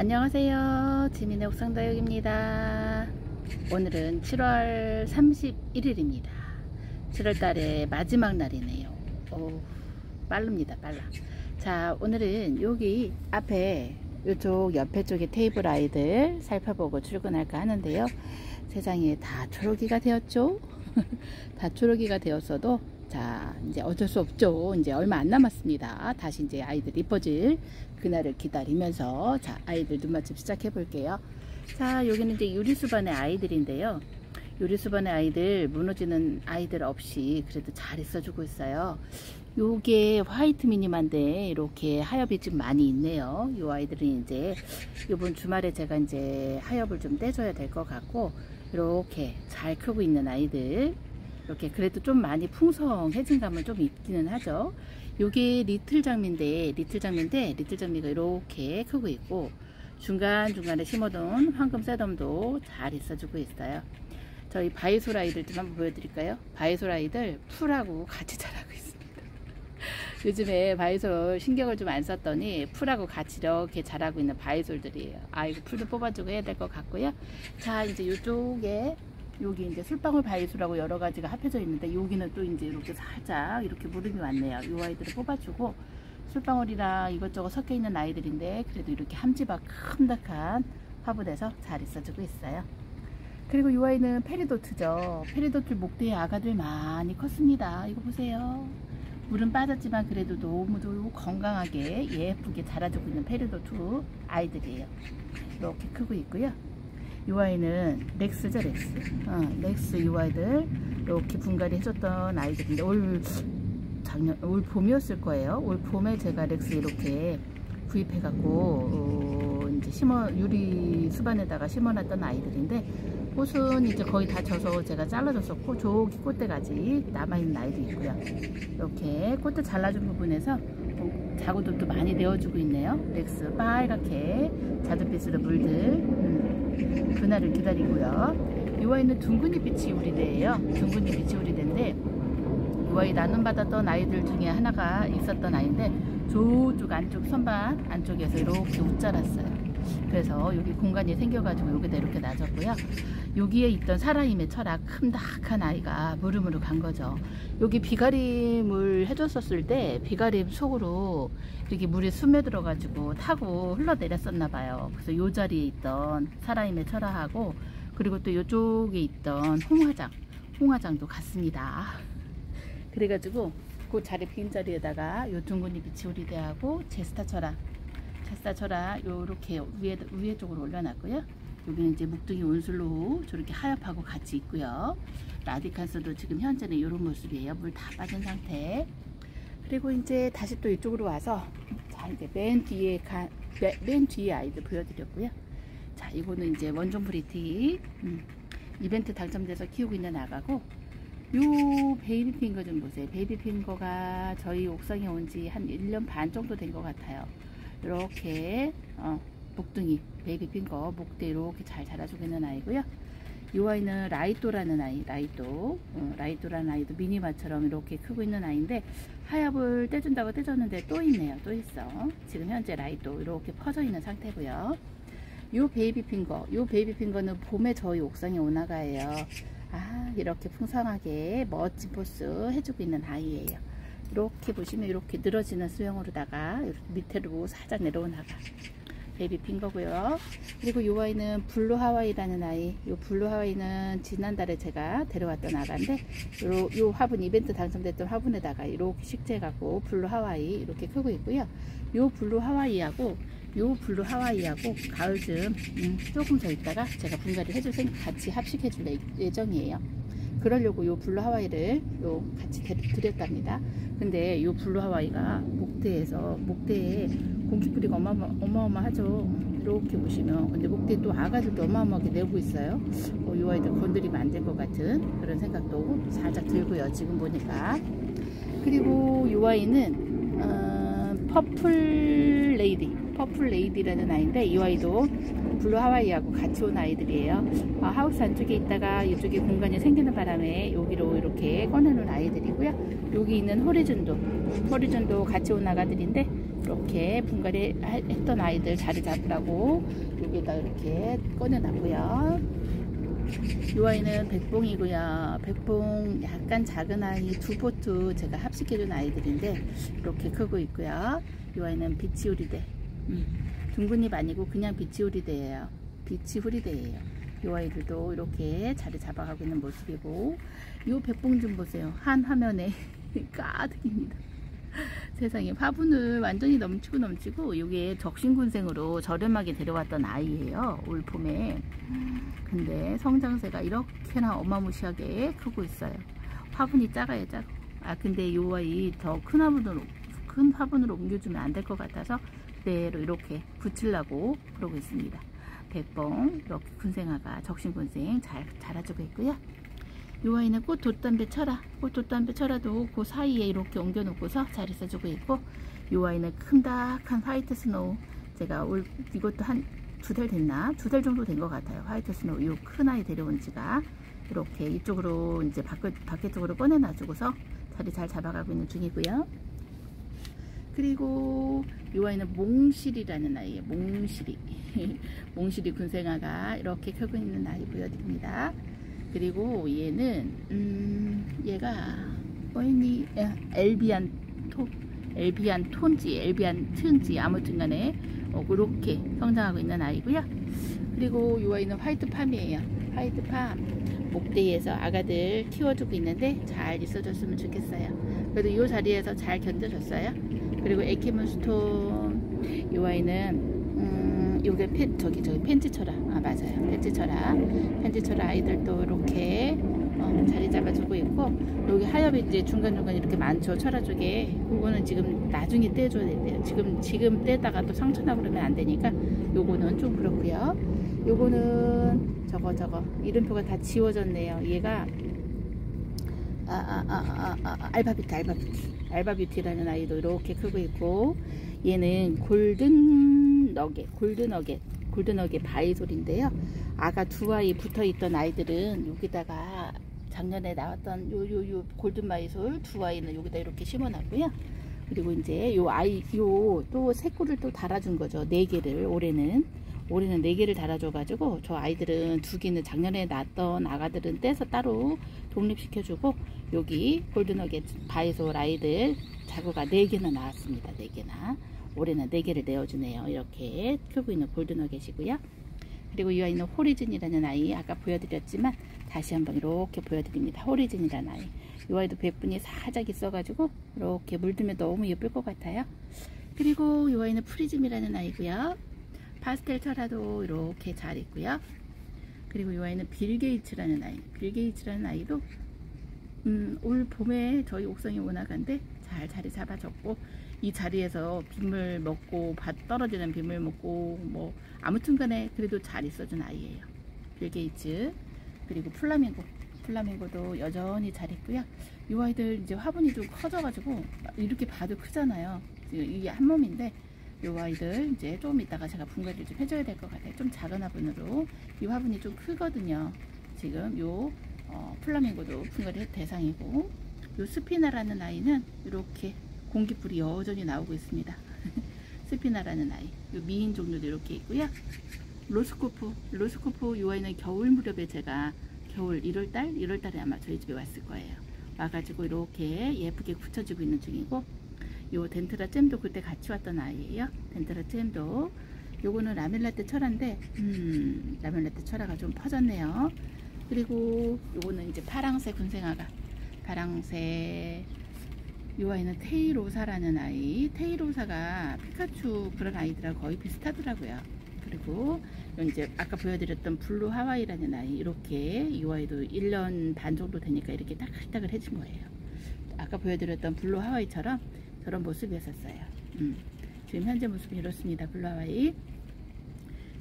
안녕하세요. 지민의 옥상다육입니다. 오늘은 7월 31일입니다. 7월달의 마지막 날이네요. 오, 빠릅니다 빨라. 자 오늘은 여기 앞에 이쪽 옆에 쪽에 테이블 아이들 살펴보고 출근할까 하는데요. 세상에 다 초록이가 되었죠? 다 초록이가 되었어도 자 이제 어쩔 수 없죠. 이제 얼마 안 남았습니다. 다시 이제 아이들 이뻐질 그날을 기다리면서 자 아이들 눈맞춤 시작해 볼게요. 자 여기는 이제 유리수반의 아이들인데요. 유리수반의 아이들 무너지는 아이들 없이 그래도 잘 있어주고 있어요. 요게 화이트 미니만데 이렇게 하엽이 좀 많이 있네요. 요 아이들은 이제 이번 주말에 제가 이제 하엽을 좀 떼줘야 될 것 같고 이렇게 잘 크고 있는 아이들 이렇게 그래도 좀 많이 풍성해진 감은 좀 있기는 하죠. 요게 리틀 장미인데 리틀 장미인데 리틀 장미가 이렇게 크고 있고 중간중간에 심어둔 황금 세덤도 잘 있어주고 있어요. 저희 바위솔 아이들 좀 한번 보여드릴까요? 바위솔 아이들 풀하고 같이 자라고 있습니다. 요즘에 바위솔 신경을 좀 안 썼더니 풀하고 같이 이렇게 자라고 있는 바위솔들이에요. 아 이거 풀도 뽑아주고 해야 될 것 같고요. 자 이제 이쪽에 여기 이제 솔방울 바위솔이라고 여러 가지가 합해져 있는데 여기는 또 이제 이렇게 살짝 이렇게 무름이 왔네요. 이 아이들을 뽑아주고 솔방울이랑 이것저것 섞여 있는 아이들인데 그래도 이렇게 함지박 큼닥한 화분에서 잘 있어주고 있어요. 그리고 이 아이는 페리도트죠. 페리도트 목대에 아가들 많이 컸습니다. 이거 보세요. 물은 빠졌지만 그래도 너무도 건강하게 예쁘게 자라주고 있는 페리도트 아이들이에요. 이렇게 크고 있고요. 이 아이는 렉스죠 렉스? 어, 렉스 이 아이들 이렇게 분갈이 해줬던 아이들인데 올 작년 올 봄이었을 거예요. 올 봄에 제가 렉스 이렇게 구입해 갖고 어, 이제 심어 유리 수반에다가 심어놨던 아이들인데 꽃은 이제 거의 다 져서 제가 잘라줬었고 저기 꽃대가지 남아있는 아이도 있고요. 이렇게 꽃대 잘라준 부분에서 자구들도 많이 내어주고 있네요. 렉스 빨갛게 자두빛으로 물들. 음, 그날을 기다리고요. 이 아이는 둥근잎 비치후리데예요. 둥근잎 비치후리데인데 이 아이 나눔받았던 아이들 중에 하나가 있었던 아이인데 저쪽 안쪽 선반 안쪽에서 이렇게 웃자랐어요. 그래서 여기 공간이 생겨가지고 여기다 이렇게 놔줬고요 여기에 있던 살아임의 철학 큼닥한 아이가 무릎으로 간 거죠. 여기 비가림을 해줬었을 때 비가림 속으로 이렇게 물이 스며들어 가지고 타고 흘러내렸었나 봐요. 그래서 요 자리에 있던 살아임의 철학하고 그리고 또 이쪽에 있던 홍화장 홍화장도 같습니다. 그래가지고 그 자리 빈자리에다가 요 둥근이 비치오리대하고 제스타 철학 제스타 철학 요렇게 위에, 위에 쪽으로 올려놨고요 여기는 이제 묵둥이 온슬로 저렇게 하얗하고 같이 있고요. 라디칸스도 지금 현재는 이런 모습이에요. 물 다 빠진 상태. 그리고 이제 다시 또 이쪽으로 와서 자 이제 맨 뒤에 가, 맨 뒤에 아이들 보여드렸고요. 자 이거는 이제 원종 브리티 음, 이벤트 당첨돼서 키우고 있는 아가고 요 베이비 핑거 좀 보세요. 베이비 핑거가 저희 옥상에 온 지 한 1년 반 정도 된 것 같아요. 이렇게 어, 목둥이 베이비 핑거 목대 이렇게 잘 자라주고 있는 아이고요. 이 아이는 라이토라는 아이 라이토 어, 라이토라는 아이도 미니마처럼 이렇게 크고 있는 아이인데 하엽을 떼준다고 떼줬는데 또 있네요. 또 있어. 지금 현재 라이토 이렇게 퍼져 있는 상태고요. 요 베이비 핑거 요 베이비 핑거는 봄에 저희 옥상에 온 아가예요. 아 이렇게 풍성하게 멋진 포스 해주고 있는 아이예요. 이렇게 보시면 이렇게 늘어지는 수형으로다가 밑으로 살짝 내려온 아가 베이비 핑거고요. 그리고 이 아이는 블루 하와이라는 아이. 이 블루 하와이는 지난달에 제가 데려왔던 아가인데 요, 요 화분 이벤트 당첨됐던 화분에다가 이렇게 식재해갖고 블루 하와이 이렇게 크고 있고요. 요 블루 하와이하고 요 블루 하와이하고 가을쯤 음, 조금 더 있다가 제가 분갈이 해줄 생각 같이 합식해 줄 예정이에요. 그러려고 요 블루 하와이를 요 같이 들였답니다. 근데 요 블루 하와이가 목대에서 목대에 공기뿌리가 어마어마, 어마어마하죠 이렇게 보시면 근데 목대 또 아가들도 어마어마하게 내고 있어요 어, 이 아이들 건드리면 안 될 것 같은 그런 생각도 살짝 들고요 지금 보니까 그리고 이 아이는 어, 퍼플 레이디 퍼플 레이디라는 아이인데 이 아이도 블루 하와이하고 같이 온 아이들이에요. 어, 하우스 안쪽에 있다가 이쪽에 공간이 생기는 바람에 여기로 이렇게 꺼내놓은 아이들이고요. 여기 있는 호리즌도, 호리즌도 같이 온 아가들인데 이렇게 분갈이 했던 아이들 자리 잡으라고 여기다 이렇게 꺼내놨고요. 이 아이는 백봉이고요. 백봉 약간 작은 아이 두 포트 제가 합식해준 아이들인데 이렇게 크고 있고요. 이 아이는 비치후리데. 음, 둥근잎 아니고 그냥 비치후리데예요. 비치후리데예요. 이 아이들도 이렇게 자리 잡아가고 있는 모습이고 이 백봉 좀 보세요. 한 화면에 가득입니다. 세상에 화분을 완전히 넘치고 넘치고 이게 적심군생으로 저렴하게 데려왔던 아이예요 올 봄에. 근데 성장세가 이렇게나 어마무시하게 크고 있어요. 화분이 작아요 작아. 아 근데 이 아이 더 큰 화분으로 큰 화분으로 옮겨주면 안 될 것 같아서 그대로 이렇게 붙이려고 그러고 있습니다. 백봉 이렇게 군생아가 적심군생 잘 자라주고 있고요 요 아이는 꽃 돛단배 철화 꽃 돛단배 철화도 그 사이에 이렇게 옮겨 놓고서 잘 있어주고 있고 요 아이는 큼닥한 White Snow. 제가 올 이것도 한 두 달 됐나? 두 달 정도 된 것 같아요. White Snow. 요 큰 아이 데려온 지가 이렇게 이쪽으로 이제 밖, 밖에 쪽으로 꺼내 놔주고서 자리 잘 잡아가고 있는 중이고요. 그리고 이 아이는 몽실이라는 아이예요. 몽실이. 몽실이 군생아가 이렇게 크고 있는 아이 보여드립니다 그리고 얘는 음 얘가 뭐니 엘비안 토? 엘비안 톤지 엘비안 튼지 아무튼간에 어, 그렇게 성장하고 있는 아이고요. 그리고 이 아이는 화이트 팜이에요. 화이트 팜. 목대에서 아가들 키워주고 있는데 잘 있어줬으면 좋겠어요. 그래도 이 자리에서 잘 견뎌줬어요. 그리고 에키문스톤. 이 아이는 요게 펜, 저기 저기 펜지철아. 아 맞아요. 펜지철아. 펜지철아 아이들도 이렇게 어, 자리 잡아주고 있고 여기 하엽이 이제 중간중간 이렇게 많죠. 철아 쪽에. 그거는 지금 나중에 떼줘야 된대요. 지금 지금 떼다가 또 상처나고 그러면 안 되니까 요거는 좀 그렇고요. 요거는 저거 저거. 이름표가 다 지워졌네요. 얘가 아, 아, 아, 아, 아, 아 알바뷰티 알바뷰티 알바뷰티라는 아이도 이렇게 크고 있고 얘는 골든 너겟, 골드 너겟, 골드 너겟 바이솔인데요. 아가 두 아이 붙어 있던 아이들은 여기다가 작년에 나왔던 요요 요 골든 바이솔 두 아이는 여기다 이렇게 심어놨고요. 그리고 이제 요 아이 요 또 새 꿀을 또 달아준 거죠. 네 개를 올해는 올해는 네 개를 달아줘 가지고 저 아이들은 두 개는 작년에 낳았던 아가들은 떼서 따로 독립시켜주고 여기 골든너겟 바이솔 아이들 자구가 네 개나 나왔습니다. 네 개나 올해는 4개를 내어주네요. 이렇게 크고 있는 골든너겟이고요. 그리고 이 아이는 Horizon이라는 아이 아까 보여드렸지만 다시 한번 이렇게 보여드립니다. Horizon이라는 아이 이 아이도 백분이 살짝 있어가지고 이렇게 물들면 너무 예쁠 것 같아요. 그리고 이 아이는 프리즘이라는 아이고요. 파스텔 철화도 이렇게 잘 있고요. 그리고 이 아이는 빌게이츠라는 아이 빌게이츠라는 아이도 음, 올 봄에 저희 옥상에 오나간데 잘 자리 잡아줬고 이 자리에서 빗물 먹고 밭 떨어지는 빗물 먹고 뭐 아무튼 간에 그래도 잘 있어준 아이예요. 빌 게이츠 그리고 플라밍고. 플라밍고도 여전히 잘 있고요. 이 아이들 이제 화분이 좀 커져가지고 이렇게 봐도 크잖아요. 이게 한 몸인데 이 아이들 이제 좀 이따가 제가 분갈이를 좀 해줘야 될 것 같아요. 좀 작은 화분으로. 이 화분이 좀 크거든요. 지금 요 어, 플라밍고도 분갈이 대상이고 요 스피나라는 아이는 이렇게 공기뿌리 여전히 나오고 있습니다. 스피나라는 아이. 요 미인 종류도 이렇게 있고요. 로스코프, 로스코프 이 아이는 겨울 무렵에 제가 겨울 1월달, 1월달에 아마 저희 집에 왔을 거예요. 와가지고 이렇게 예쁘게 굳혀지고 있는 중이고 요 덴트라 잼도 그때 같이 왔던 아이예요. 덴트라 잼도 요거는 라멜라떼 철화인데 음, 라멜라떼 철화가 좀 퍼졌네요. 그리고 요거는 이제 파랑새 군생아가 파랑새 이 아이는 테이로사라는 아이 테이로사가 피카츄 그런 아이들하고 거의 비슷하더라고요. 그리고 이제 아까 보여드렸던 Blue Hawaii라는 아이 이렇게 이 아이도 1년 반 정도 되니까 이렇게 따글따글 해진 거예요. 아까 보여드렸던 Blue Hawaii처럼 저런 모습이었었어요. 음, 지금 현재 모습이 이렇습니다. Blue Hawaii.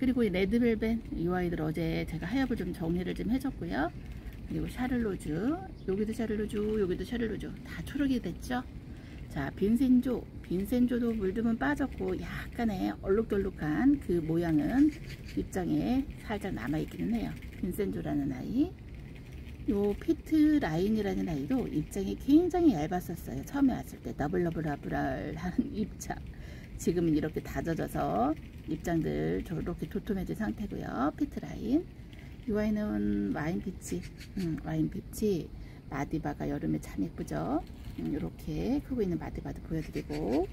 그리고 이 Red Velvet 이 아이들 어제 제가 하엽을 좀 정리를 좀 해줬고요 그리고 샤를로즈 여기도 샤를로즈 여기도 샤를로즈 다 초록이 됐죠 자, 빈센조. 빈센조도 물듬은 빠졌고 약간의 얼룩덜룩한 그 모양은 입장에 살짝 남아있기는 해요. 빈센조라는 아이. 요 피트 라인이라는 아이도 입장이 굉장히 얇았었어요. 처음에 왔을 때 너블너블너블 하는 입장. 지금은 이렇게 다져져서 입장들 저렇게 도톰해진 상태고요. 피트 라인. 이 아이는 Wine Peach. 음, Wine Peach. 마디바가 여름에 참 예쁘죠. 음, 이렇게 크고 있는 마디바도 보여드리고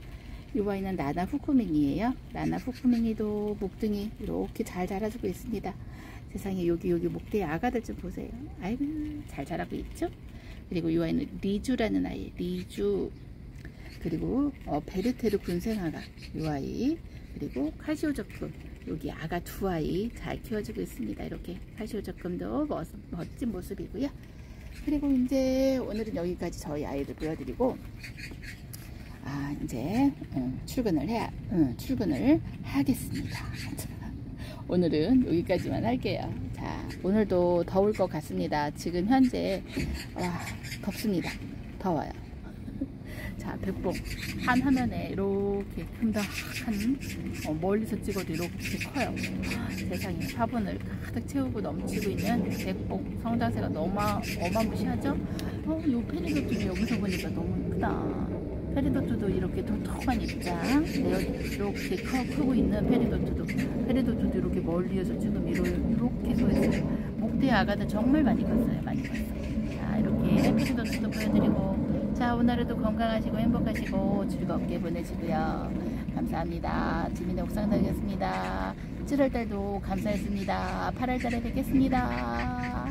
이 아이는 나나 후쿠밍이에요. 나나 후쿠밍이도 목둥이 이렇게 잘 자라주고 있습니다. 세상에 여기 여기 목대 아가들 좀 보세요. 아이고 잘 자라고 있죠. 그리고 이 아이는 리주라는 아이 리주 그리고 어, 베르테르 군생아가 이 아이 그리고 칼시오적금 여기 아가 두 아이 잘 키워주고 있습니다. 이렇게 칼시오적금도 멋, 멋진 모습이고요. 그리고 이제 오늘은 여기까지 저희 아이들 보여드리고 아 이제 음, 출근을 해야 음, 출근을 하겠습니다. 오늘은 여기까지만 할게요. 자 오늘도 더울 것 같습니다. 지금 현재 와 덥습니다. 더워요. 자 백봉 한 화면에 이렇게 큼덕한 어, 멀리서 찍어도 이렇게 커요. 세상에 화분을 가득 채우고 넘치고 있는 백봉 성장세가 너무 어마무시하죠? 어, 이 페리도트도 여기서 보니까 너무 크다. 페리도트도 이렇게 도톰한 입장 네, 이렇게 커, 크고 있는 페리도트도 페리도트도 이렇게 멀리에서 지금 이렇게, 서 있어요. 목대 아가는 정말 많이 컸어요. 많이 컸어요. 자 이렇게 페리도트도 보여드리고 자 오늘도 건강하시고 행복하시고 즐겁게 보내시고요. 감사합니다. 지민의 옥상당이었습니다. 7월달도 감사했습니다. 8월달에 뵙겠습니다.